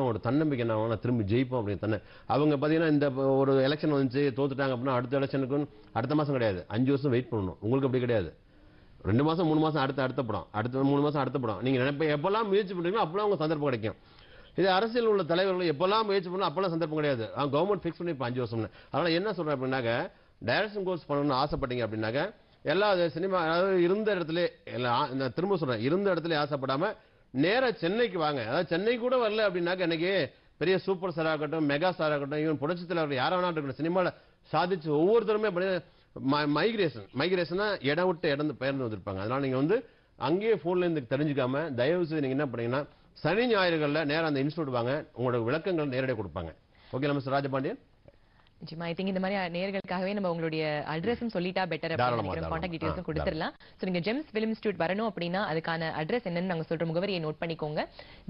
ஒரு தன்னம்பிக்கை என்ன ஆகும், திரும்பி ஜெயிப்போம் அப்படின்னு தன்னை. அவங்க பார்த்தீங்கன்னா இந்த ஒரு எலெக்ஷன் வந்துச்சு தோத்துட்டாங்க அப்படின்னா அடுத்த எலெக்ஷனுக்கு அடுத்த மாதம் கிடையாது. அஞ்சு வருஷம் வெயிட் பண்ணணும். உங்களுக்கு அப்படி கிடையாது. ரெண்டு மாதம் மூணு மாதம் அடுத்த அடுத்த படம். அடுத்த மூணு மாதம் அடுத்த படம். நீங்கள் நினைப்ப எப்பெல்லாம் முயற்சி பண்ணுறீங்களோ அப்போலாம் உங்களுக்கு சந்தர்ப்பம் கிடைக்கும். இது அரசியல் உள்ள தலைவர்கள் எப்பெல்லாம் முயற்சி பண்ணணும் அப்போலாம் சந்தர்ப்பம் கிடையாது. அவங்க கவர்மெண்ட் ஃபிக்ஸ் பண்ணி இப்போ அஞ்சு வருஷம்னு. அதனால் என்ன சொல்கிறேன் அப்படின்னாக்க டைரக்ஷன் கோர்ஸ் பண்ணணும்னு ஆசைப்பட்டீங்க அப்படின்னாக்க எல்லா சினிமா அதாவது இருந்த இடத்துல எல்லா நான் திரும்ப சொல்கிறேன் இருந்த இடத்துல ஆசைப்படாமல் நேர சென்னைக்கு வாங்க. அதாவது சென்னை கூட வரல அப்படின்னாக்க இன்னைக்கு பெரிய சூப்பர் ஸ்டார் ஆகட்டும் மெகா ஸ்டார் ஆகட்டும் இவன் புரட்சி தலைவர் யாரா வேணாலும் இருக்கணும் சினிமாவில் சாதிச்சு ஒவ்வொருத்தருமே மைக்ரேஷன் மைக்ரேஷனா இடம் விட்டு இடம் பெயர்ந்து வந்திருப்பாங்க. அதனால நீங்க வந்து அங்கேயே போன்ல இருந்து தெரிஞ்சுக்காம தயவு செய்து நீங்க என்ன பண்ணீங்கன்னா சனி ஞாயிறுகள்ல நேரம் அந்த இன்ஸ்டியூட் வாங்க. உங்களோட விளக்கங்கள் நேரடியாக கொடுப்பாங்க. ஓகே நம்ம ராஜபாண்டியன்? நிச்சயமா ஐ திங்க் இந்த மாதிரி நேர்களுக்காகவே நம்ம உங்களுடைய அட்ரஸும் சொல்லிட்டா பெட்டர் அப்படின்னு. கான்டாக்ட் டீடைல்ஸும் கொடுத்துடலாம். சோ நீங்க ஜெம்ஸ் ஃபிலிம் இன்ஸ்டியூட் வரணும் அப்படின்னா அதுக்கான அட்ரஸ் என்னன்னு நாங்க சொல்ற முகவரியை நோட் பண்ணிக்கோங்க.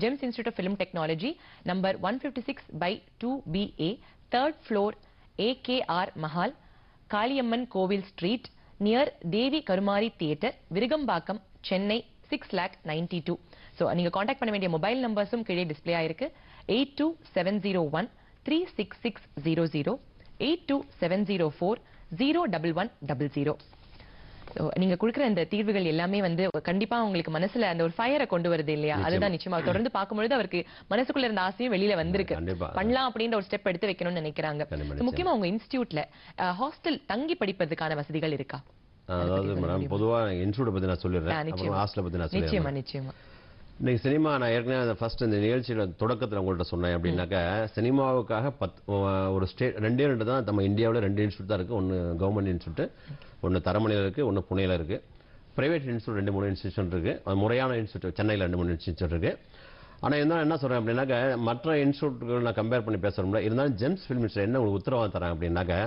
Gems institute of film technology number one fifty six by two B A third floor AKR Mahal Kaliamman Koil street near Devi Karumari theatre Virugambakkam Chennai six lakh ninety two so நீங்க contact பண்ண வேண்டிய mobile நம்பர்ஸும் கீழே display ஆயிருக்கு. Eight two seven zero one three six six zero zero eight two seven zero four zero double one double zero நீங்க கொடுக்குற இந்த தீர்வுகள் எல்லாமே வந்து கண்டிப்பா உங்களுக்கு மனசுல அந்த ஒரு ஃபயரை கொண்டு வருது இல்லையா. அதுதான் நிச்சயமா. தொடர்ந்து பார்க்கும்பொழுது அவருக்கு மனசுக்குள்ள இருந்த ஆசையும் வெளியில வந்திருக்கு. பண்ணலாம் அப்படின்ற ஒரு ஸ்டெப் எடுத்து வைக்கணும்னு நினைக்கிறாங்க. முக்கியமா உங்க இன்ஸ்டியூட்ல ஹாஸ்டல் தங்கி படிப்பதற்கான வசதிகள் இருக்கா? அதாவது மேடம் பொதுவாக இன்ஸ்டியூட் பத்தி நான் சொல்லிடுறேன். நிச்சயமா. ஹாஸ்டலை பத்தி நான் நிச்சயமா சொல்லிடுறேன் நிச்சயமா. இன்னைக்கு சினிமா நான் ஏற்கனவே அந்த ஃபர்ஸ்ட் இந்த நிகழ்ச்சியில தொடக்கத்தில் உங்கள்கிட்ட சொன்னேன் அப்படின்னாக்க சினிமாவுக்காக பத் ஒரு ஸ்டேட் ரெண்டே ரெண்டு தான் நம்ம இந்தியாவில் ரெண்டு இன்ஸ்டியூட் தான் இருக்கு. ஒன்று கவர்மெண்ட் இன்ஸ்டியூட் ஒன்று தரமணியில் இருக்குது ஒன்று புனேல இருக்குது பிரைவேட் இன்ஸ்டியூட் ரெண்டு மூணு இன்ஸ்டியூஷன் இருக்குது முறையான இன்ஸ்டியூட் சென்னையில் ரெண்டு மூணு இன்ஸ்டியூட் இருக்குது ஆனால் இருந்தாலும் என்ன சொல்கிறேன் அப்படின்னாக்கா மற்ற இன்ஸ்டியூட்டுகள் நான் கம்பேர் பண்ணி பேசுறோம்ல இருந்தாலும் ஜெம்ஸ் ஃபிலிம் இன்ஸ்டியூட் என்ன உங்களுக்கு உத்தரவாதம் தராங்க அப்படின்னாக்கா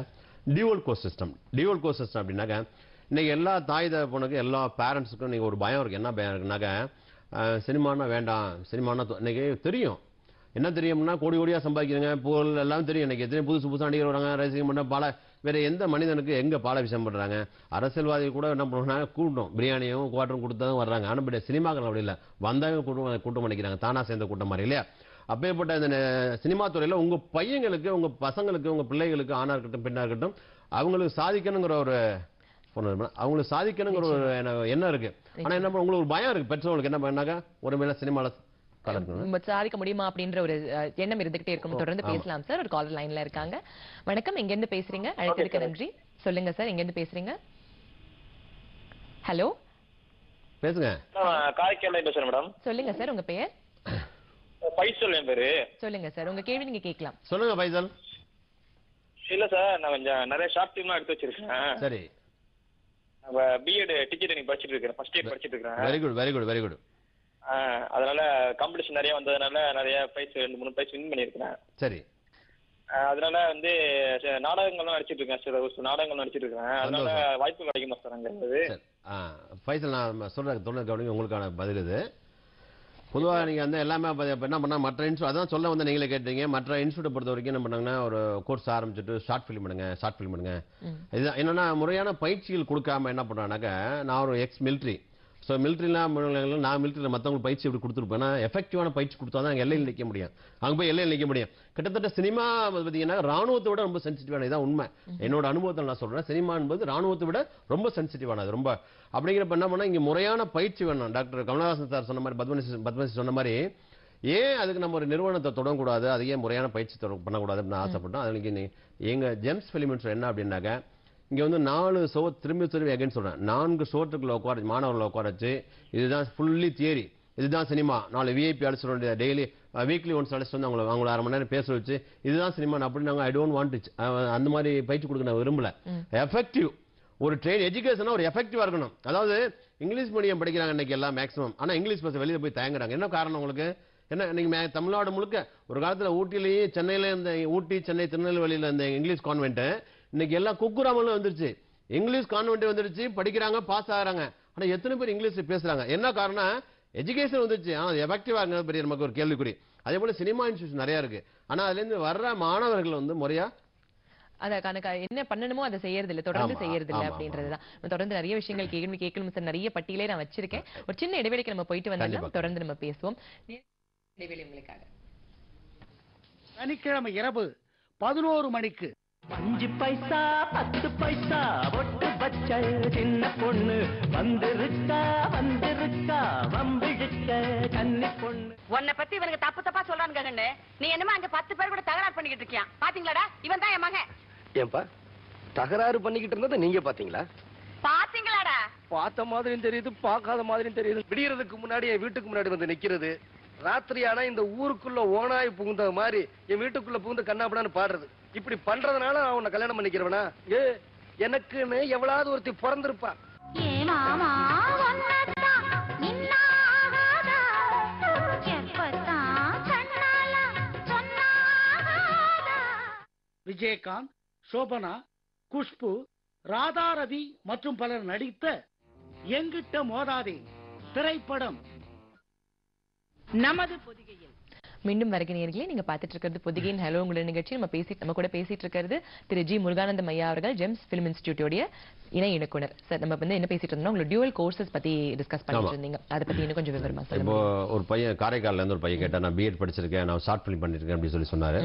டியூவல் கோ சிஸ்டம் டியூவல் கோர்ஸ் சிஸ்டம் அப்படின்னாக்க இன்றைக்கி எல்லா தாய் தகப்பனுக்கும் எல்லா பேரண்ட்ஸுக்கும் நீங்கள் ஒரு பயம் இருக்குது என்ன பயம் இருக்குனாக்க சினிமானா வேண்டாம். சினிமானா இன்னைக்கு தெரியும். என்ன தெரியும்னா கோடி கோடியாக சம்பாதிக்கிறீங்க புகழ் எல்லாம் தெரியும். இன்னைக்கு எத்தனை புதுசு புதுசாக நடிகர் வராங்க ரசிகம் பண்ண பால வேற எந்த மனிதனுக்கு எங்கே பால விஷயம் அரசியல்வாதி கூட என்ன பண்ணுவாங்க கூட்டம் பிரியாணியும் குவாட்டரும் கொடுத்ததும் வர்றாங்க. ஆனால் பட் சினிமாக்கள் அப்படி இல்லை. வந்தவங்க கூட்டம் கூட்டம் பண்ணிக்கிறாங்க. தானாக சேர்ந்த கூட்டம் மாதிரி இல்லையா? அப்பேற்பட்ட இந்த சினிமா துறையில் உங்கள் பையங்களுக்கு உங்கள் பசங்களுக்கு உங்கள் பிள்ளைகளுக்கு ஆணாக இருக்கட்டும் பெண்ணாக இருக்கட்டும் அவங்களுக்கு சாதிக்கணுங்கிற ஒரு பொண்ணு. அவங்களுக்கு சாதிக்கணுங்கிற ஒரு என்ன- எண்ணம் இருக்கு. ஆனா என்ன பண்ண உங்களுக்கு ஒரு பயம் இருக்கு. பெற்றவங்களுக்கு என்ன பண்ணாக்க ஒரு மேல சினிமால சாதிக்க முடியுமா அப்படின்ற ஒரு எண்ணம் இருந்துகிட்டே இருக்கும். தொடர்ந்து. பேசலாம் சார். ஒரு காலர் லைன்ல இருக்காங்க. வணக்கம். எங்க இருந்து பேசுறீங்க அழைத்ததுக்கு நன்றி. சொல்லுங்க சார். எங்க இருந்து பேசுறீங்க? ஹலோ பேசுங்க. நான் காரைக்கால பேசுறேன் மேடம். சொல்லுங்க சார். உங்க பெயர்? பைசல் என் பேரு. சொல்லுங்க சார். உங்க கேள்வி நீங்க கேட்கலாம். சொல்லுங்க பைசல். இல்ல சார். நான் கொஞ்சம் நிறைய ஷார்ட் எடுத்து வச்சிருக்கேன். சரி. பிஎட் டீச்சர் ட்ரைனிங் படிச்சிட்டு இருக்கேன் ஃபர்ஸ்ட் இயர் படிச்சிட்டு இருக்கேன் very good very good very good அதனால காம்படிஷன் நிறைய வந்ததுனால நிறைய பிரைஸ் ரெண்டு மூணு பிரைஸ் வின் பண்ணியிருக்கிறேன். சரி. அதனால வந்து நாடகங்கள்லாம் நடிச்சிட்டு இருக்கேன் சில ஒரு நாடகங்கள் நடிச்சிட்டு இருக்கேன். அதனால. வாய்ப்பு கிடைக்குமா சார் அங்க சரி. ஃபைசல் நான் சொல்ற தொண்ணூறு கவனிங்க உங்களுக்கான பதில் இது. பொதுவாக நீங்கள் வந்து எல்லாமே இப்ப என்ன பண்ணால் மற்ற இன்ஸ்டியூட் அதான் சொல்ல வந்து நீங்களே கேட்டீங்க. மற்ற இன்ஸ்டியூட்டை பொறுத்த வரைக்கும் என்ன பண்ணாங்கன்னா ஒரு கோர்ஸ் ஆரம்பிச்சுட்டு ஷார்ட் ஃபிலிம் பண்ணுங்க ஷார்ட் ஃபிலிம் பண்ணுங்க இதுதான். என்னன்னா முறையான பயிற்சிகள் கொடுக்காம என்ன பண்ணுறானாக்கா நான் ஒரு எக்ஸ் மிலிட்ரி ஸோ மிலிட்ரிலாம் நான் மிலிட்ரியில் மற்றவங்களுக்கு பயிற்சி இப்படி கொடுத்துருப்பேன். ஏன்னா எஃபெக்டிவான பயிற்சி கொடுத்தா தான் எல்லையில் நிற்க முடியும். அங்கே போய் எல்லையில் நிற்க முடியும். கிட்டத்தட்ட சினிமா பார்த்தீங்கன்னா ராணுவத்தை விட ரொம்ப சென்சிட்டிவான இதான் உண்மை. என்னோட அனுபவத்தில் நான் சொல்றேன். சினிமா என்பது ராணுவத்தை விட ரொம்ப சென்சிட்டிவானது ரொம்ப அப்படிங்கிறப்ப என்ன பண்ணா இங்க முறையான பயிற்சி வேணும். டாக்டர் கமலஹாசன் சார் சொன்ன மாதிரி பத்மனிசி பத்மனிசி சொன்ன மாதிரி ஏன் அதுக்கு நம்ம ஒரு நிறுவனத்தை தொடங்கக்கூடாது? அது ஏன் முறையான பயிற்சி தொட- பண்ணக்கூடாது அப்படின்னு ஆசைப்பட்டோம் அதுக்கு நீ- எங்க ஜெம்ஸ் ஃபிலிமெண்ட்ஸ் என்ன அப்படின்னாக்க இங்க வந்து நாலு ஷோ திரும்பி திரும்பி அகைன் சொல்றேன். நான்கு ஷோட்டுக்குள்ள உட்கார மாணவர்களை உட்கார வச்சு இதுதான் ஃபுல்லி தியரி இதுதான் சினிமா நாலு விஐபி அழைச்சிட்டு வேண்டிய டெய்லி வீக்லி ஒன்ஸ் அழைச்சிட்டு வந்து அவங்கள அவங்கள அரை மணி நேரம் பேச வச்சு இதுதான் சினிமா அப்படி நாங்கள் ஐ டோன்ட் வாண்ட் அந்த மாதிரி பயிற்சி கொடுக்க நான் விரும்பல. எஃபெக்டிவ் ஒரு ட்ரெயின் எஜுகேஷனா ஒரு எஃபெக்டிவா இருக்கணும். அதாவது இங்கிலீஷ் மீடியம் படிக்கிறாங்க இன்னைக்கு எல்லாம் மேக்ஸிமம் ஆனா இங்கிலீஷ் பஸ் வெளியில போய் தயங்குறாங்க. என்ன காரணம் உங்களுக்கு? என்ன மே- தமிழ்நாடு முழுக்க ஒரு காலத்துல ஊட்டிலேயே சென்னையில இந்த ஊட்டி சென்னை திருநெல்வேலியில இந்த இங்கிலீஷ் கான்வென்ட் இன்னைக்கு எல்லாம் குக்குராமல வந்துருச்சு. இங்கிலீஷ் கான்வென்ட் வந்துருச்சு படிக்கிறாங்க பாஸ் ஆகுறாங்க. ஆனா எத்தனை பேர் இங்கிலீஷ் பேசுறாங்க? என்ன காரணம் எஜுகேஷன் வந்துருச்சு. ஆனா அது எஃபெக்டிவா இருக்கிறது பெரிய நமக்கு ஒரு கேள்விக்குறி. அதே போல சினிமா இன்ஸ்டியூஷன் நிறைய இருக்கு. ஆனா அதுல இருந்து வர்ற மாணவர்கள் வந்து முறையா? அதற்கான என்ன பண்ணணுமோ அதை செய்யறது இல்ல தொடர்ந்து செய்யறது இல்ல அப்படின்றதுதான் தொடர்ந்து நிறைய விஷயங்கள் கேள்வி கேட்கணும் சார் நிறைய பட்டியலே நான் வச்சிருக்கேன். ஒரு சின்ன இடைவெளிக்கு நம்ம போயிட்டு. வந்துடலாம் தொடர்ந்து நம்ம பேசுவோம். இடைவெளி உங்களுக்காக. சனிக்கிழமை இரவு பதினோரு மணிக்கு அஞ்சு பைசா பத்து பைசா ஒட்டு பச்ச சின்ன பொண்ணு வந்திருக்கா வந்திருக்கா வம்பிழுக்க கன்னி பொண்ணு. உன்னை பத்தி இவனுக்கு தப்பு தப்பா சொல்றானுங்க கண்ணு. நீ என்னமோ அங்க பத்து பேர் கூட தகராறு பண்ணிக்கிட்டு இருக்கியா. பாத்தீங்களாடா? இவன் தான் என் மகன். ஏன்பா தகராறு பண்ணிக்கிட்டு இருந்ததை நீங்க பாத்தீங்களா? பாத்தீங்களாடா? பார்த்த மாதிரியும் தெரியுது பார்க்காத மாதிரியும் தெரியுது. விடியறதுக்கு முன்னாடி என் வீட்டுக்கு முன்னாடி வந்து நிக்கிறது. ராத்திரி ஆனா இந்த ஊருக்குள்ள ஓனாய் புகுந்த மாதிரி என் வீட்டுக்குள்ள புகுந்து கண்ணாபடான்னு பாடுறது. இப்படி பண்றதுனால நான் உன்னை கல்யாணம் பண்ணிக்கிறவனா? ஏ எனக்குன்னு எவ்வளவு ஒருத்தி பிறந்திருப்பா. விஜயகாந்த் சோபனா குஷ்பு ராதாரவி மற்றும் பலர் நடித்த எங்கிட்ட மோதாதே திரைப்படம். நமது பொதிகையில் மீண்டும் வருகை நேர்களே நீங்க பார்த்துட்டு இருக்கிறது பொதிகையின் ஹலோ உங்களோட நிகழ்ச்சி நம்ம பேசி நம்ம கூட பேசிட்டு இருக்கிறது திரு ஜி முருகானந்தம் ஐயா அவர்கள் ஜெம்ஸ் பிலிம் இன்ஸ்டிடியூட்டோடைய இணை இயக்குனர். சார் நம்ம வந்து என்ன பேசிட்டு இருந்தோம் உங்களோட டியூவல் கோர்சஸ் பத்தி டிஸ்கஸ் பண்ணிட்டு. இருந்தீங்க அதை பத்தி இன்னும் கொஞ்சம் விவரமா இப்போ ஒரு பையன் காரைக்கால்ல இருந்து ஒரு பையன் கேட்டா நான் பிஎட் படிச்சிருக்கேன் நான் ஷார்ட் ஃபிலிம் பண்ணிருக்கேன் அப்படின்னு சொல்லி சொன்னாரு.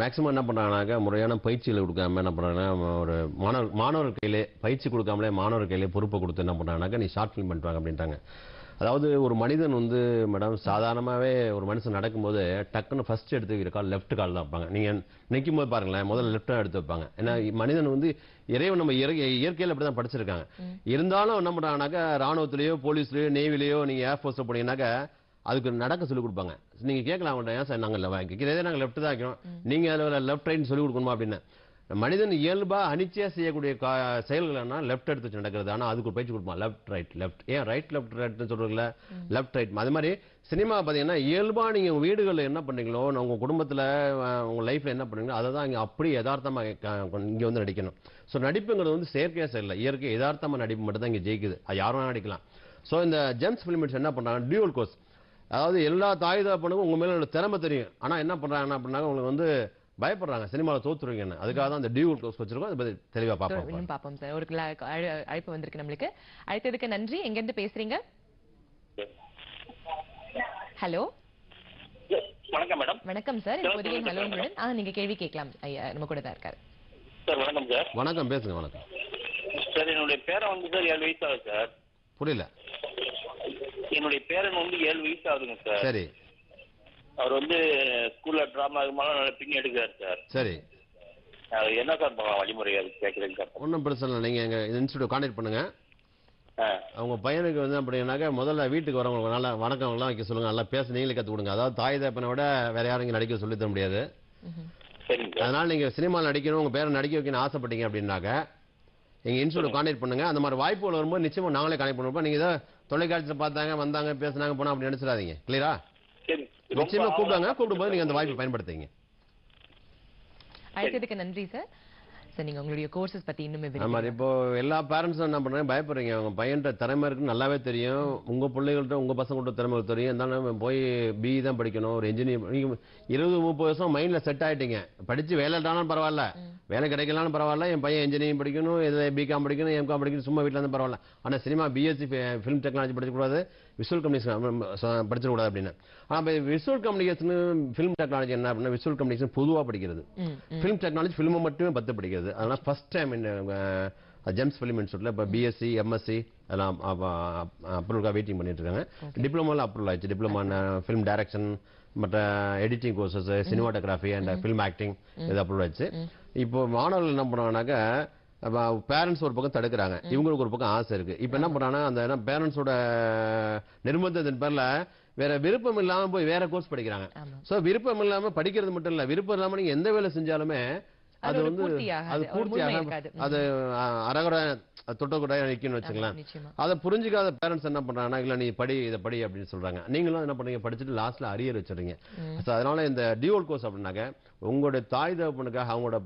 மேக்ஸிமம் என்ன பண்றாங்கனாக்கா முறையான பயிற்சிகளை கொடுக்காம என்ன பண்றாங்கன்னா ஒரு மாணவர் மாணவர் கையிலே பயிற்சி கொடுக்காமலே மாணவர் கையிலே பொறுப்பை கொடுத்து என்ன பண்றாங்கனாக்கா நீ ஷார்ட் ஃபிலிம் பண்ணிட்டு அப்படின்ட்டாங்க. அதாவது ஒரு மனிதன் வந்து மேடம் சாதாரணமாவே ஒரு மனுஷன் நடக்கும்போது டக்குன்னு ஃபர்ஸ்ட் எடுத்து வைக்கிற கால் லெஃப்ட் கால் தான் வைப்பாங்க. நீங்க நிற்கும் போது பாருங்களேன் முதல்ல லெஃப்ட் எடுத்து வைப்பாங்க. ஏன்னா மனிதன் வந்து இறைவன் நம்ம இயற்கை இயற்கையில் அப்படி தான் படிச்சிருக்காங்க இருந்தாலும் என்ன பண்றாங்கனாக்கா ராணுவத்திலேயோ போலீஸ்லயோ நேவிலையோ நீங்க ஏர்ஃபோர்ஸ்ல போனீங்கன்னாக்கா அதுக்கு நடக்க சொல்லி கொடுப்பாங்க. நீங்க கேட்கலாம் அவங்கள்ட்ட ஏன் சார் நாங்கள் வைக்கிறதே நாங்கள் லெஃப்ட் தான் வைக்கிறோம். நீங்க அதில் லெஃப்ட் ரைட் சொல்லி கொடுக்கணுமா? அப்படின்னு. மனிதன் இயல்பா அனிச்சையா செய்யக்கூடிய கா- செயல்கள் என்ன லெஃப்ட் எடுத்து நடக்கிறது. ஆனா அதுக்கு பயிற்சி கொடுப்பான். லெஃப்ட் ரைட் லெஃப்ட் ஏன் ரைட் லெஃப்ட் ரைட்னு சொல்றீங்களா லெஃப்ட் ரைட் அது மாதிரி சினிமா பாத்தீங்கன்னா இயல்பா நீங்க உங்க வீடுகளில் என்ன பண்றீங்களோ உங்க குடும்பத்துல அஹ், உங்க லைஃப்ல என்ன பண்றீங்களோ அதை தான் இங்க அப்படியே யதார்த்தமா க- இங்க வந்து நடிக்கணும். ஸோ நடிப்புங்கிறது வந்து செயற்கையா செயல்ல. இயற்கை யதார்த்தமா நடிப்பு மட்டும் தான் இங்க ஜெயிக்குது. அது யாரும் நடிக்கலாம். ஸோ இந்த ஜெம்ஸ் ஃபிலிமிட்ஸ் என்ன பண்றாங்க டியூவல் கோர்ஸ் அதாவது எல்லா தாய் தகப்பனுக்கும் உங்க மேல திறமை தெரியும். ஆனா என்ன பண்றாங்க அப்படின்னா உங்களுக்கு வந்து பயப்படுறாங்க. சினிமாவில் தோத்துருவீங்கன்னு அதுக்காக தான் இந்த டியூவல் கோர்ஸ் வச்சிருக்கோம். அதை பத்தி தெளிவா பார்ப்போம் இன்னும் பாப்போம் சார். ஒரு அழைப்பு வந்திருக்கு நம்மளுக்கு. அழைத்ததுக்கு நன்றி. எங்க இருந்து பேசுறீங்க? ஹலோ? வணக்கம் மேடம். வணக்கம் சார். இது பொதிகை ஹலோ ஆ நீங்க கேள்வி கேட்கலாம். ஐயா நம்ம கூட தான் இருக்காரு. சார் வணக்கம் சார். வணக்கம் பேசுங்க வணக்கம். சார் என்னுடைய பேரன் வந்து சார் ஏழு வயசு ஆகுது சார். புரியல. என்னுடைய பேரன் வந்து ஏழு வயசு ஆகுதுங்க சார். சரி. அவர் வந்து ஸ்கூல்ல டிராமா மாதிரி நல்லா பின்னி எடுக்கிறார் சார் சரி. அது என்ன சார் பண்ணலாம்? வழிமுறை அது கேட்குறேங்க சார் ஒன்றும் பிரச்சனை இல்லை. நீங்க எங்க இன்ஸ்டியூட் கான்டாக்ட் பண்ணுங்க. அவங்க பையனுக்கு வந்து அப்படின்னாக்கா முதல்ல வீட்டுக்கு வரவங்களுக்கு நல்லா வணக்கம்லாம் வைக்க சொல்லுங்க. நல்லா பேச நீங்களே கற்றுக் கொடுங்க. அதாவது தாய் தப்பனை விட வேற யாரும் இங்கே நடிக்க சொல்லித் தர முடியாது. அதனால நீங்க சினிமாவில் நடிக்கணும் உங்க பேரை நடிக்க வைக்கணும்னு ஆசைப்பட்டீங்க அப்படின்னாக்க எங்க இன்ஸ்டியூட் கான்டாக்ட் பண்ணுங்க. அந்த மாதிரி வாய்ப்புகள் வரும்போது நிச்சயமா நாங்களே கனெக்ட் பண்ணுவோம். நீங்க இதை தொலைக்காட்சியில் பார்த்தாங்க வந்தாங்க பேசுனாங்க போனா அப்படி நினைச்சிடாதீங்க. கிளியரா சரி. நிச்சயமா கூப்பிடுங்க கூப்பிடும்போது நீங்க அந்த வாய்ப்பை பயன்படுத்துங்க அழைத்ததுக்கு நன்றி சார் சார் நீங்க உங்களுடைய கோர்சஸ் பத்தி இன்னுமே ஆமா இப்போ எல்லா பேரண்ட்ஸும் என்ன பண்றாங்க பயப்படுறீங்க. அவங்க பையன்கிட்ட திறமை இருக்குன்னு நல்லாவே தெரியும். உங்க பிள்ளைகள்ட்ட உங்க பசங்கள்ட்ட திறமை தெரியும். இருந்தாலும் போய் பி தான் படிக்கணும் ஒரு இன்ஜினியர் நீங்க இருபது முப்பது வருஷம் மைண்ட்ல செட் ஆயிட்டீங்க. படிச்சு வேலை இல்லைனாலும் பரவாயில்ல. வேலை கிடைக்கலாம்னு பரவாயில்ல. என் பையன் இன்ஜினியரிங் படிக்கணும் இது பிகாம் படிக்கணும் எம்காம் படிக்கணும் சும்மா வீட்டில் இருந்து பரவாயில்ல. ஆனா சினிமா பிஎஸ்சி ஃபிலிம் டெக்னாலஜி படிக்கக்கூடாது விஷுவல் கம்யூனிகேஷன் படிச்சிடக்கூடாது அப்படின்னு. ஆனா இப்போ விஷுவல் கம்யூனிகேஷன் ஃபிலிம் டெக்னாலஜி என்ன அப்படின்னா விஷுவல் கம்யூனிகேஷன் பொதுவா படிக்கிறது. ஃபிலிம் டெக்னாலஜி ஃபிலிமை மட்டுமே பத்து படிக்கிறது. அதனால ஃபர்ஸ்ட் டைம் ஜெம்ஸ் ஃபிலிம் இன்ஸ்டியூட்ல இப்போ பிஎஸ்சி எம்எஸ்சி அதெல்லாம் அப்ரூவலுக்காக வெயிட்டிங் பண்ணிட்டு இருக்காங்க டிப்ளமோல அப்ரூவல் ஆயிடுச்சு. டிப்ளமோ ஃபிலிம் டைரக்ஷன் மற்ற editing courses cinematography and film acting இது அப்ரூவல் ஆயிடுச்சு. இப்போ மாணவர்கள் என்ன பண்ணுவாங்கன்னாக்கா பேரண்ட்ஸ் ஒரு பக்கம் தடுக்கிறாங்க. இவங்களுக்கு ஒரு பக்கம் ஆசை இருக்கு. இப்போ என்ன பண்றாங்கன்னா அந்த பேரண்ட்ஸோட நிர்பந்தத்தின் பேர்ல வேற விருப்பம் இல்லாம போய் வேற கோர்ஸ் படிக்கிறாங்க. சோ விருப்பம் இல்லாம படிக்கிறது மட்டும் இல்ல விருப்பம் இல்லாம நீங்க எந்த வேலை செஞ்சாலுமே அது வந்து. அது ஒரு பூர்த்தி முழுமை ஆகாம இருக்காது. ம். அது அஹ், அரகுறை தொட்டக்குறை நிக்கணும்னு வச்சுக்கலாம். அதை புரிஞ்சுக்காத பேரண்ட்ஸ் என்ன பண்றாங்கன்னா இல்ல நீ படி இதை படி அப்படின்னு சொல்றாங்க நீங்களும் என்ன பண்றீங்க படிச்சுட்டு லாஸ்ட்ல அரியர் வச்சிடுறீங்க So, அதனால இந்த டியூவல் கோர்ஸ் அப்படின்னாக்க உங்களுடைய தாய் தகப்பனுக்காக அவங்களோட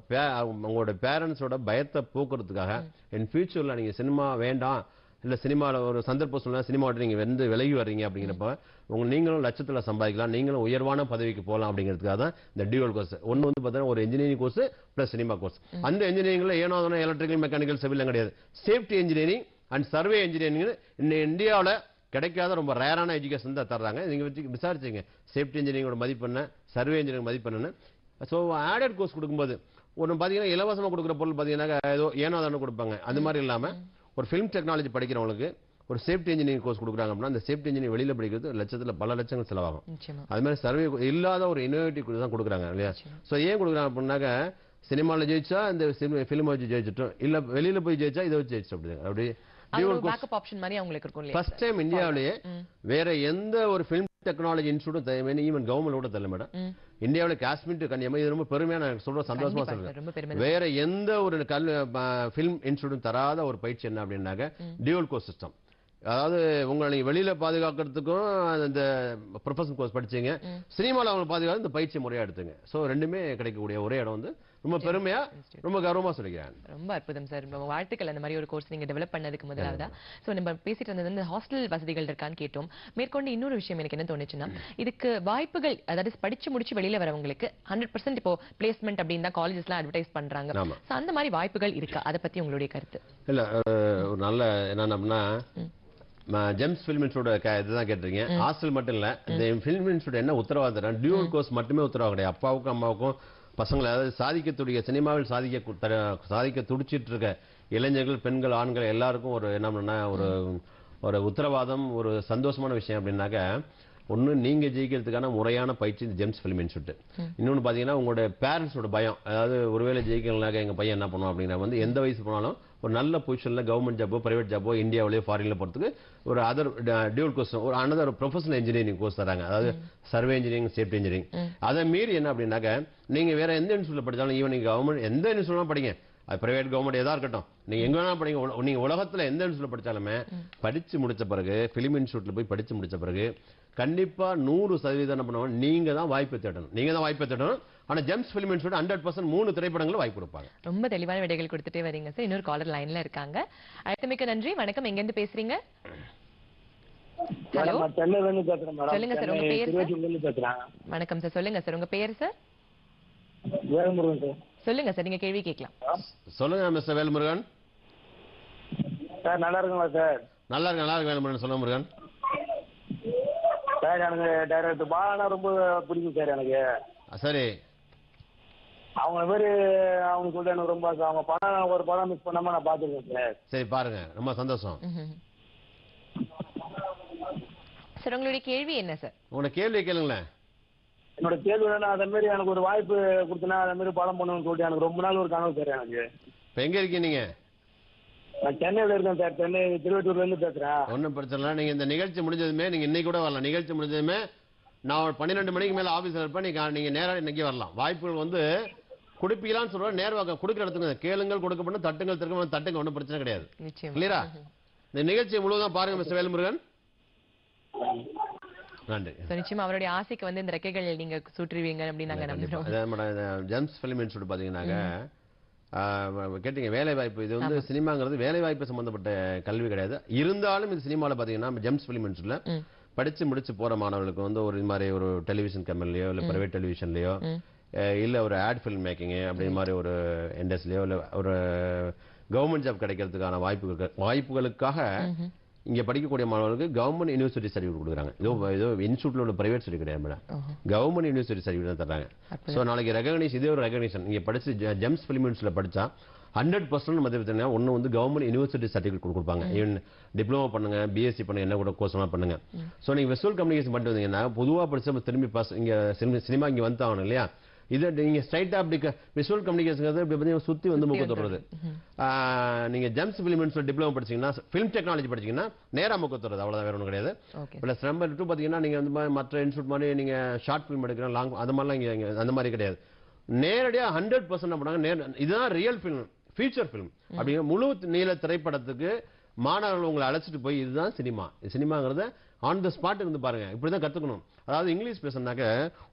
உங்களோட பேரண்ட்ஸோட பயத்தை போக்குறதுக்காக இன் ஃபியூச்சர்ல நீங்க சினிமா வேண்டாம் இல்ல சினிமால ஒரு சந்தர்ப்பம் சொன்னா சினிமாவோட நீங்க வந்து விலகி வர்றீங்க அப்படிங்கிறப்ப உங்க நீங்களும் லட்சத்துல சம்பாதிக்கலாம் நீங்களும் உயர்வான பதவிக்கு போகலாம் அப்படிங்கிறதுக்காக தான் இந்த டியூவல் கோர்ஸ் ஒன்னு வந்து பார்த்தீங்கன்னா ஒரு engineering course plus cinema course அந்த இன்ஜினியரிங்ல ஏனோ எலக்ட்ரிக்கல் மெக்கானிக்கல் சிவில் கிடையாது. Safety engineering and survey engineering இன்னும் இந்தியாவுல கிடைக்காத ரொம்ப ரேரான எஜுகேஷன் தான் தர்றாங்க. நீங்க வச்சு விசாரிச்சுங்க. சேஃப்டி இன்ஜினியரிங்கோட மதிப்பு என்ன? சர்வே இன்ஜினியரிங் மதிப்பு என்னன்னு. ஸோ ஆடட் கோர்ஸ் கொடுக்கும்போது ஒன்று பார்த்தீங்கன்னா இலவசமாக கொடுக்குற பொருள் பார்த்தீங்கன்னா ஏதோ ஏனோ தானே கொடுப்பாங்க. அது மாதிரி இல்லாமல் ஒரு ஃபிலிம் டெக்னாலஜி படிக்கிறவங்களுக்கு ஒரு சேஃப்டி இன்ஜினியரிங் கோர்ஸ் கொடுக்குறாங்க அப்படின்னா அந்த சேஃப்டி இன்ஜினியரிங் வெளியில் படிக்கிறது லட்சத்தில் பல லட்சங்கள் செலவாகும். அது மாதிரி சர்வே இல்லாத ஒரு இன்னோவேட்டிவ் தான் கொடுக்குறாங்க இல்லையா? ஸோ ஏன் கொடுக்குறாங்க அப்படின்னாக்க சினிமாவில் ஜெயிச்சா இந்த ஃபிலிம் வச்சு ஜெயிச்சிட்டோம். இல்லை வெளியில போய் ஜெயிச்சா இதை வச்சு ஜெயிச்சிட்டோம் அப்படி அப்படி ஃபர்ஸ்ட் டைம் இந்தியாவிலேயே வேற எந்த ஒரு ஃபிலிம் டெக்னாலஜி இன்ஸ்டியூட்டும் ஈவன் கவர்மெண்ட் கூட தெரியல மேடம். இந்தியாவில் காஷ்மீர் டு கன்னியாகுமரி இது ரொம்ப பெருமையா நான் சொல்ற சந்தோஷமா சொல்றேன். வேற எந்த ஒரு கல் ஃபிலிம் இன்ஸ்டியூட்டும் தராத ஒரு பயிற்சி என்ன அப்படின்னாக்க டியூவல் கோர்ஸ் சிஸ்டம் அதாவது உங்களை நீங்க வெளியில பாதுகாக்கிறதுக்கும் இந்த ப்ரொஃபஷனல் கோர்ஸ் படிச்சீங்க. சினிமாவில் அவங்க பாதுகாத்து இந்த பயிற்சி முறையா எடுத்துங்க. ஸோ ரெண்டுமே கிடைக்கக்கூடிய ஒரே இடம் வந்து ரொம்ப பெருமையா ரொம்ப கௌரவமா சொல்லிக்கிறேன். ரொம்ப அற்புதம் சார். ரொம்ப வாழ்த்துக்கள் அந்த மாதிரி ஒரு கோர்ஸ் நீங்க டெவலப் பண்ணதுக்கு முதலாவதா. சோ நம்ம பேசிட்டு இருந்தது வந்து ஹாஸ்டல் வசதிகள் இருக்கான்னு கேட்டோம். மேற்கொண்டு இன்னொரு விஷயம் எனக்கு என்ன தோணுச்சுன்னா இதுக்கு வாய்ப்புகள் அதாவது படிச்சு முடிச்சு வெளியில வரவங்களுக்கு ஹண்ட்ரட் பர்சன்ட் இப்போ பிளேஸ்மெண்ட் அப்படின்னு தான் காலேஜஸ்லாம் அட்வர்டைஸ் பண்றாங்க. அந்த மாதிரி வாய்ப்புகள் இருக்கா? அதை பத்தி உங்களுடைய கருத்து. இல்ல ஒரு நல்ல என்னன்னா ஜெம்ஸ் ஃபிலிம் இன்ஸ்டியூட் இதுதான் கேட்டிருக்கீங்க. ஹாஸ்டல் மட்டும் இல்ல ஃபிலிம் இன்ஸ்டியூட் என்ன உத்தரவாதம் தரேன் டியூல் கோர்ஸ் மட்டுமே உத்தரவாதம் கிடையாது. அப்பாவுக்கும் அம்மாவுக்கும் பசங்களை அதாவது சாதிக்கக்கூடிய சினிமாவில் சாதிக்க சாதிக்க துடிச்சிட்டு இருக்க இளைஞர்கள் பெண்கள் ஆண்கள் எல்லாருக்கும் ஒரு என்ன பண்ணா ஒரு ஒரு உத்தரவாதம் ஒரு சந்தோஷமான விஷயம் அப்படின்னாக்க ஒண்ணு நீங்க ஜெயிக்கிறதுக்கான முறையான பயிற்சி இந்த ஜெம்ஸ் ஃபிலிம் இன்ஸ்டியூட் இன்னொன்னு பாத்தீங்கன்னா உங்களோட பேரண்ட்ஸோட பயம். அதாவது ஒருவேளை ஜெயிக்கலனாக்க எங்க பையன் என்ன பண்ணுவோம் அப்படிங்கிற வந்து எந்த வயசு போனாலும் ஒரு நல்ல பொசிஷன்ல கவர்மெண்ட் ஜாப்போ பிரைவேட் ஜாப்போ இந்தியாவிலேயோ ஃபாரின்ல போறதுக்கு ஒரு அதர் டியூல் கோர்ஸ் ஒரு அனதர் ப்ரொஃபஷனல் இன்ஜினியரிங் கோர்ஸ் தராங்க. அதாவது சர்வே இன்ஜினியரிங் சேஃப்டி இன்ஜினியரிங் அதை மீறி என்ன அப்படின்னாக்க நீங்க வேற எந்த இன்ஸ்டியூட்ல படிச்சாலும் ஈவன் நீங்க கவர்மெண்ட் எந்த இன்ஸ்டியூட்லாம் படிங்க. அது பிரைவேட் கவர்மெண்ட் எதா இருக்கட்டும். நீங்க எங்க வேணா படிங்க. உல- நீங்க உலகத்துல எந்த இன்ஸ்டியூட்ல படிச்சாலுமே படிச்சு முடிச்ச பிறகு பிலிம் இன்ஸ்டியூட்ல போய் படிச்சு முடிச்ச பிறகு கண்டிப்பா நூறு சதவீதம் என்ன பண்ணுவாங்க? நீங்க தான் வாய்ப்பை தேடணும். நீங்க தான் வாய்ப்பை தேடணும். ஆனா Gems film institute hundred percent மூணு திரைப்படங்களும் வாய்ப்பு கொடுப்பாங்க. ரொம்ப தெளிவான விடைகள் கொடுத்துட்டே வரீங்க சார் இன்னொரு காலர் லைன்ல இருக்காங்க. அழைத்தமைக்கு நன்றி. வணக்கம். எங்க இருந்து பேசுறீங்க ஹலோ சொல்லுங்க சார், உங்க பேர் வணக்கம் சார் சொல்லுங்க சார் உங்க பேர் சார் வேல்முருகன் சார் சொல்லுங்க சார் நீங்க கேள்வி கேட்கலாம். சொல்லுங்க மிஸ்டர் வேல்முருகன். சார் நல்லா இருக்குங்களா சார் நல்லா இருக்கு நல்லா இருக்கு வேல்முருகன். சொல்லுங்க முருகன். சார் எனக்கு டைரக்டர் பாலானா ரொம்ப பிடிக்கும் சார் எனக்கு. சரி. அவங்க மாதிரி அவங்க சொல்லிட்டு எனக்கு ரொம்ப. அவங்க படம் ஒரு படம் மிஸ் பண்ணாம நான் பாத்துருக்கேன் சார். சரி பாருங்க. ரொம்ப சந்தோஷம். சார் உங்களுடைய கேள்வி என்ன சார்? உங்களோட கேள்வி கேளுங்களேன். என்னோட கேள்வி என்னன்னா அதே மாதிரி எனக்கு ஒரு வாய்ப்பு கொடுத்தனா அதே மாதிரி படம் பண்ணணும்னு சொல்லிட்டு எனக்கு ரொம்ப நாள் ஒரு கனவு சார் எனக்கு. இப்ப எங்க இருக்கீங்க நீங்க? நான் சென்னையில இருக்கேன் சார். சென்னை திருவள்ளூர்ல இருந்து பேசுறேன். ஒன்றும் பிரச்சனை இல்லை. நீங்க இந்த நிகழ்ச்சி முடிஞ்சதுமே நீங்க இன்னைக்கு கூட வரலாம். நிகழ்ச்சி முடிஞ்சதுமே நான் ஒரு பன்னிரெண்டு மணிக்கு மேல ஆபீஸ்ல இருப்பேன். நீங்க நீங்க நேரா இன்னைக்கு வரலாம். வாய்ப்புகள் வந்து கொடுப்பீங்களான்னு சொல்றேன். நேர்வாக்கம் கொடுக்குற இடத்துக்கு கேளுங்கள் கொடுக்கப்படும் தட்டுங்கள் திருக்க தட்டுங்க ஒன்றும் பிரச்சனை கிடையாது. கிளியரா இந்த நிகழ்ச்சியை முழுவதும் பாருங்க மிஸ்டர் வேல்முருகன். நிச்சயமா அவருடைய ஆசைக்கு வந்து இந்த ரெக்கைகள் நீங்க சுற்றுவீங்க அப்படின்னு நாங்க நம்புறோம். ஜெம்ஸ் ஃபிலிம் இன்ஸ்டியூட் பாத்தீங்கன்னாக்க கேட்டீங்க வேலை வாய்ப்பு இது வந்து சினிமாங்கிறது வேலை வாய்ப்பு சம்பந்தப்பட்ட கல்வி கிடையாது. இருந்தாலும் இது சினிமாவில் பாத்தீங்கன்னா ஜெம்ஸ் ஃபிலிம் இன்ஸ்டியூட்ல ம். படிச்சு முடிச்சு போற மாணவர்களுக்கு வந்து ஒரு இது மாதிரி ஒரு டெலிவிஷன் கம்பெனிலயோ இல்ல பிரைவேட் டெலிவிஷன்லயோ இல்ல ஒரு ஆட் ஃபில்ம் மேக்கிங் அப்படி மாதிரி ஒரு இண்டஸ்ட்ரியிலயோ இல்ல ஒரு கவர்மெண்ட் ஜாப் கிடைக்கிறதுக்கான வாய்ப்புகள் வாய்ப்புகளுக்காக இங்க படிக்கக்கூடிய மாணவர்களுக்கு கவர்மெண்ட் யூனிவர்சிட்டி சர்டிஃபிகேட் கொடுக்குறாங்க. இதோ இதோ இன்ஸ்டியூட்ல உள்ள பிரைவேட் சர்டிஃபிகேட் கிடையாது மேடம்? கவர்மெண்ட் யூனிவர்சிட்டி சர்டிஃபிகேட் தான் தர்றாங்க. சோ நாளைக்கு ரெகக்னைஸ் இதே ஒரு ரெகக்னிஷன் நீங்க படிச்சு ஜெம்ஸ் ஃபிலிம் யூனிவர்சிட்டியில் படிச்சா ஹண்ட்ரட் பர்சன்ட் மத்திய பார்த்தீங்கன்னா ஒன்று வந்து கவர்மெண்ட் யூனிவர்சிட்டி சர்டிஃபிகேட் கொடுப்பாங்க ஈவன் டிப்ளமோ பண்ணுங்க பிஎஸ்சி பண்ணுங்க என்ன கூட கோர்ஸ் வேணா பண்ணுங்க. ஸோ நீங்க விசுவல் கம்யூனிகேஷன் பண்ணிட்டு வந்தீங்கன்னா பொதுவாக படிச்சு நம்ம திரும்பி பாஸ் இங்க சினிமா இங்க வந்து ஆகணும் இல்லையா? இது நீங்க ஸ்ட்ரைட்டா அப்படி விசுவல் கம்யூனிகேஷன் இப்படி பார்த்தீங்கன்னா சுத்தி வந்து முக்க தொடுறது. நீங்க ஜெம்ஸ் ஃபிலிம் யூனிவர்சிட்டி டிப்ளமோ படிச்சீங்கன்னா ஃபிலிம் டெக்னாலஜி படிச்சீங்கன்னா நேரா முக்க தொடுறது. அவ்வளவுதான் வேற ஒன்றும் கிடையாது. பிளஸ் நம்பர் டூ பார்த்தீங்கன்னா நீங்க வந்து மற்ற இன்ஸ்டியூட் மாதிரி நீங்க ஷார்ட் ஃபிலிம் எடுக்கிற லாங் அது மாதிரிலாம் இங்க அந்த மாதிரி கிடையாது. நேரடியா ஹண்ட்ரட் பர்சன்ட் பண்ணாங்க நேர இதுதான் ரியல் ஃபிலிம் ஃபீச்சர் ஃபிலிம் அப்படிங்கிற முழு நீள திரைப்படத்துக்கு மாணவர்கள் உங்களை அழைச்சிட்டு போய் இதுதான் சினிமா சினிமாங்கிறத ஆன் த ஸ்பாட் இருந்து பாருங்க. இப்படிதான் கற்றுக்கணும் அதாவது இங்கிலீஷ் பேசுனாக்க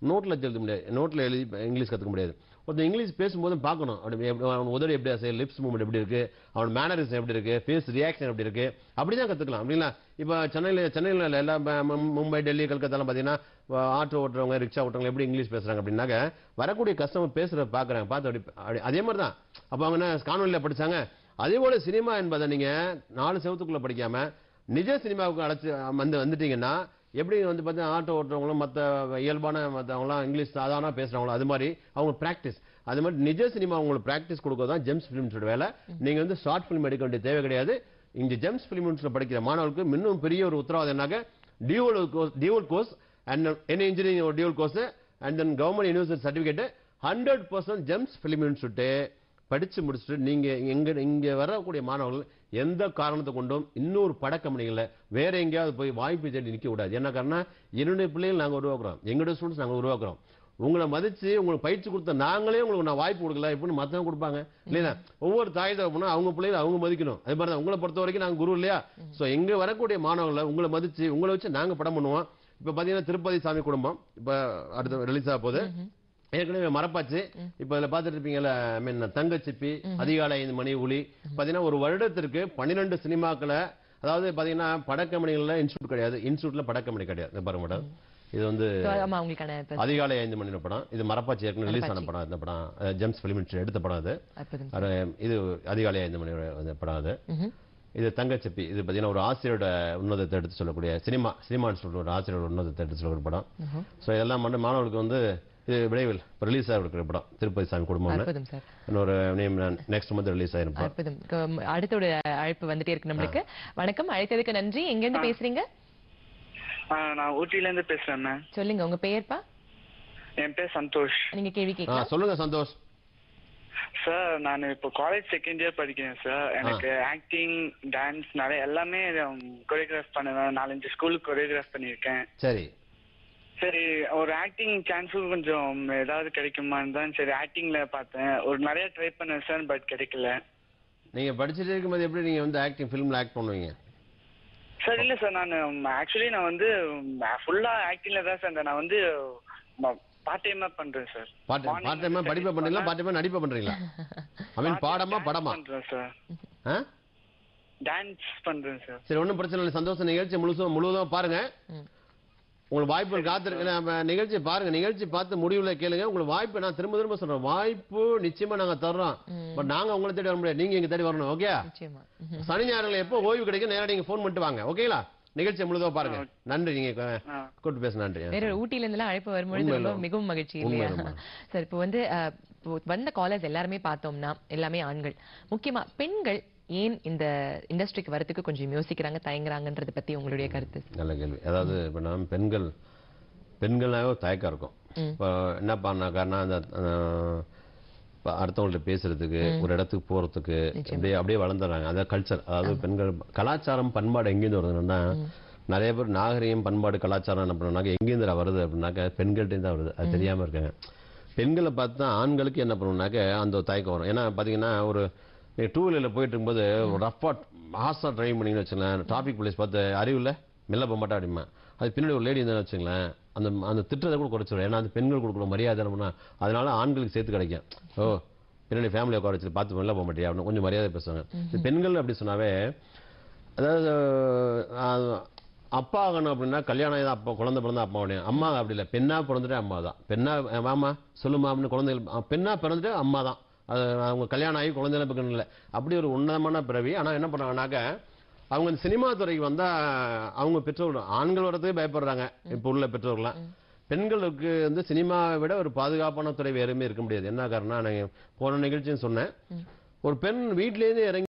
நோட்டில் எழுத முடியாது. நோட்டில் எழுதி இங்கிலீஷ் கற்றுக்க முடியாது. ஒருத்தன் இங்கிலீஷ் பேசும்போது பார்க்கணும். அப்படி அவன் உதடு எப்படி அசை லிப்ஸ் மூவ்மெண்ட் எப்படி இருக்கு அவன் மேனரிசம் எப்படி இருக்கு ஃபேஸ் ரியாக்ஷன் எப்படி இருக்கு அப்படிதான் கற்றுக்கலாம் அப்படிங்களா இப்போ சென்னையில் சென்னையில் எல்லா மும்பை டெல்லி கல்கத்தாலாம் பார்த்தீங்கன்னா ஆட்டோ ஓட்டுறவங்க ரிக்ஷா ஓட்டுறவங்க எப்படி இங்கிலீஷ் பேசுறாங்க அப்படின்னாக்க வரக்கூடிய கஸ்டமர் பேசுகிற பார்க்குறாங்க பார்த்து அப்படி அப்படி- அதே மாதிரி தான் அப்போ அவங்க என்ன காணொலியில் படித்தாங்க அதே போல சினிமா என்பதை நீங்கள் நாலு செவத்துக்குள்ளே படிக்காமல் நிஜ சினிமாவுக்கு அழைச்சு வந்து வந்துட்டீங்கன்னா எப்படி வந்து பார்த்தீங்கன்னா ஆட்டோ ஓட்டுறவங்களும் மற்ற இயல்பான மற்றவங்களாம் இங்கிலீஷ் சாதாரண பேசுறவங்களும் அது மாதிரி அவங்க பிராக்டிஸ் அது மாதிரி நிஜ சினிமா உங்களுக்கு பிராக்டிஸ் கொடுக்கறது தான் ஜெம்ஸ் ஃபிலிம்ஸோட வேலை. நீங்க வந்து ஷார்ட் ஃபிலிம் எடுக்க வேண்டிய தேவை கிடையாது. இங்க ஜெம்ஸ் ஃபிலிம்ஸ்ல படிக்கிற மாணவர்களுக்கு இன்னும் பெரிய ஒரு உத்தரவாதம் என்னாக்க dual course dual course and என்ன இன்ஜினியரிங் ஒரு dual course and then government university certificate hundred percent Gems film institute படித்து முடிச்சுட்டு நீங்கள் எங்கே இங்கே வரக்கூடிய மாணவர்கள் எந்த காரணத்தை கொண்டும் இன்னொரு பட கம்பெனிகளில் வேற எங்கேயாவது போய் வாய்ப்பு தேடி நிற்க கூடாது. என்ன காரணம் என்னுடைய பிள்ளைகள் நாங்கள் உருவாக்குறோம். எங்களுடைய ஸ்டூடெண்ட்ஸ் நாங்கள் உருவாக்குறோம். உங்களை மதிச்சு உங்களுக்கு பயிற்சி கொடுத்த நாங்களே உங்களுக்கு நான் வாய்ப்பு கொடுக்கல எப்படின்னு மத்தவங்க கொடுப்பாங்க. இல்லையா? ஒவ்வொரு தாய் தகப்பனும் அவங்க பிள்ளைகளை அவங்க மதிக்கணும். அது மாதிரி தான் உங்களை பொறுத்த வரைக்கும் நாங்கள் குரு இல்லையா? ஸோ எங்க வரக்கூடிய மாணவர்களை உங்களை மதிச்சு உங்களை வச்சு நாங்கள் படம் பண்ணுவோம். இப்போ பார்த்தீங்கன்னா திருப்பதி சாமி குடும்பம் இப்போ அடுத்த ரிலீஸ் ஆக போகுது. ஏற்கனவே மரப்பாச்சு இப்ப இதுல பாத்துட்டு இருப்பீங்கல்ல தங்கச்சிப்பி அதிகாலை ஐந்து மணி ஒளி. பாத்தீங்கன்னா ஒரு வருடத்திற்கு பன்னிரெண்டு சினிமாக்களை அதாவது பாத்தீங்கன்னா படக்கம்பெனிகள்ல இன்ஸ்டியூட் கிடையாது. இன்ஸ்டியூட்ல படக்கம்பெனி கிடையாது. பாருங்க இது வந்து அதிகாலை ஐந்து மணி படம். இது மரப்பாச்சி ஏற்கனவே ரிலீஸ் ஆன படம் இந்த படம். ஜெம்ஸ் பிலிம் எடுத்த படம் அது. இது அதிகாலை ஐந்து மணி படம் அது. இது தங்கச்சிப்பி. இது பாத்தீங்கன்னா ஒரு ஆசிரியரோட உன்னதத்தை எடுத்து சொல்லக்கூடிய சினிமா சினிமா இன்ஸ்டியூட் ஒரு ஆசிரியரோட உன்னதத்தை எடுத்து சொல்லக்கூடிய படம். ஸோ இதெல்லாம் வந்து மாணவர்களுக்கு வந்து இது விரைவில் ரிலீஸ் ஆகிருக்கிற படம். திருப்பதி சாமி சார். இன்னொரு நேம் நெக்ஸ்ட் மந்த் ரிலீஸ் ஆயிருப்போம் அற்புதம். அடுத்த ஒரு அழைப்பு வந்துட்டே இருக்கு நம்மளுக்கு. வணக்கம். அழைத்ததுக்கு நன்றி. எங்க இருந்து பேசுறீங்க? நான் ஊட்டில இருந்து பேசுறேன் சொல்லுங்க உங்க பெயர்ப்பா? என் பேர் சந்தோஷ். நீங்க கேள்வி கேட்கலாம். சொல்லுங்க சந்தோஷ். சார் நான் இப்போ காலேஜ் செகண்ட் இயர் படிக்கிறேன் சார். எனக்கு ஆக்டிங் டான்ஸ் நிறைய எல்லாமே கொரியோகிராஃப் பண்ணுவேன் நாலஞ்சு ஸ்கூலுக்கு கொரியோகிராஃப் பண்ணியிருக்கேன். சரி. சரி ஒரு ஆக்டிங் சான்ஸும் கொஞ்சம் ஏதாவது கிடைக்குமான்னு தான் சரி ஆக்டிங்ல பார்த்தேன். ஒரு நிறைய ட்ரை பண்ணேன் சார் பட் கிடைக்கல. நீங்க படிச்சுட்டு இருக்கும்போது எப்படி நீங்க வந்து ஆக்டிங் ஃபிலிம்ல ஆக்ட் பண்ணுவீங்க? சார் இல்ல சார் நான் ஆக்சுவலி நான் வந்து ஃபுல்லா ஆக்டிங்ல தான் சார். நான் வந்து பார்ட் டைமா பண்றேன் சார் பார்ட் பார்ட் டைமா படிப்பை பண்றீங்களா? பார்ட் டைமா நடிப்பை பண்றீங்களா? ஐ மீன் பாடமா படமா? பண்றேன் சார் ஆ? டான்ஸ் பண்றேன் சார் சரி ஒண்ணும் பிரச்சனை இல்லை. சந்தோஷம் நிகழ்ச்சி முழுசும் முழுவதும் பாருங்க. உங்களுக்கு வாய்ப்பு காத்திருக்கு. நம்ம நிகழ்ச்சி பாருங்க. நிகழ்ச்சி பார்த்து முடிவுல கேளுங்க. உங்களுக்கு வாய்ப்பு நான் திரும்ப திரும்ப சொல்றேன். வாய்ப்பு நிச்சயமா நாங்க தர்றோம். பட் நாங்க உங்களை தேடி வர முடியாது. நீங்க எங்க தேடி வரணும். ஓகே. சனி ஞாயிறுல எப்போ ஓய்வு கிடைக்கும் நேரா நீங்க ஃபோன் பண்ணிட்டு வாங்க. ஓகேங்களா நிகழ்ச்சி முழுதும் பாருங்க. நன்றி. நீங்க. கூட்டு பேச நன்றி. வேற ஊட்டில இருந்து அழைப்பு வரும்பொழுது மிகவும் மகிழ்ச்சி இல்லையா. சார் இப்போ வந்து வந்த காலர்ஸ் எல்லாருமே பார்த்தோம்னா எல்லாமே ஆண்கள். முக்கியமா பெண்கள் ஏன் இந்த இண்டஸ்ட்ரிக்கு வரதுக்கு கொஞ்சம் யோசிக்கிறாங்க தயங்குறாங்கன்றத பத்தி உங்களுடைய கருத்து? நல்ல கேள்வி. அதாவது இப்ப நம்ம பெண்கள் பெண்கள்னாவே ஒரு தயக்கம் இருக்கும். இப்போ என்ன பண்ணாக்காருன்னா அந்த அடுத்தவங்கள்ட்ட பேசுறதுக்கு ஒரு இடத்துக்கு போறதுக்கு அப்படியே அப்படியே வளர்ந்துடுறாங்க. அதாவது கல்ச்சர் அதாவது பெண்கள் கலாச்சாரம் பண்பாடு எங்கேருந்து வருதுன்னா நிறைய பேர் நாகரிகம் பண்பாடு கலாச்சாரம் என்ன பண்ணுனாக்க எங்கேருந்து வருது அப்படின்னாக்க பெண்கள்கிட்ட தான் வருது. அது தெரியாம இருக்காங்க. பெண்களை பார்த்து தான் ஆண்களுக்கு என்ன பண்ணுனாக்க அந்த தயக்கம் வரும். ஏன்னா பாத்தீங்கன்னா ஒரு டூ வீலர்ல போயிட்டு இருக்கும்போது ரஃபா ஹாஸ்டா டிரைவ் பண்ணீங்கன்னு வச்சுங்களேன் டிராபிக் போலீஸ் பார்த்து அறிவுல மெல்ல போக மாட்டா அப்படிமா அது பின்னாடி ஒரு லேடி இருந்தா வச்சுங்களேன் அந்த அந்த திட்டத்தை கூட குறைச்சிடும் ஏன்னா அந்த பெண்கள் கொடுக்குற மரியாதை பண்ணா அதனால ஆண்களுக்கு சேர்த்து கிடைக்கும். ஓ பின்னாடி ஃபேமிலி உட்கார வச்சு பார்த்து மெல்ல போக மாட்டியா? அப்படின்னு கொஞ்சம் மரியாதை பேசுவாங்க. பெண்கள் அப்படி சொன்னாவே அதாவது அப்பா ஆகணும் அப்படின்னா கல்யாணம் தான் அப்பா குழந்தை பிறந்தா அப்பா உடனே அம்மா அப்படி இல்லை. பெண்ணா பிறந்துட்டே அம்மா தான் பெண்ணா வாம்மா சொல்லுமா அப்படின்னு குழந்தைகள் அஹ், பெண்ணா பிறந்துட்டு அம்மா தான் அது அவங்க கல்யாணம் ஆகி குழந்தைல பிறக்கணும் இல்லை அப்படி ஒரு உன்னதமான பிறவி. ஆனா என்ன பண்ணாங்கன்னாக்க அவங்க இந்த சினிமா துறைக்கு வந்தா அவங்க பெற்றோர் ஆண்கள் வரதுக்கு பயப்படுறாங்க. இப்போ உள்ள பெற்றோர்லாம் பெண்களுக்கு வந்து சினிமாவை விட ஒரு பாதுகாப்பான துறை வேறுமே இருக்க முடியாது. என்ன காரணம் நான் போன நிகழ்ச்சியும் சொன்னேன். ஒரு பெண் வீட்டிலேருந்து இறங்கி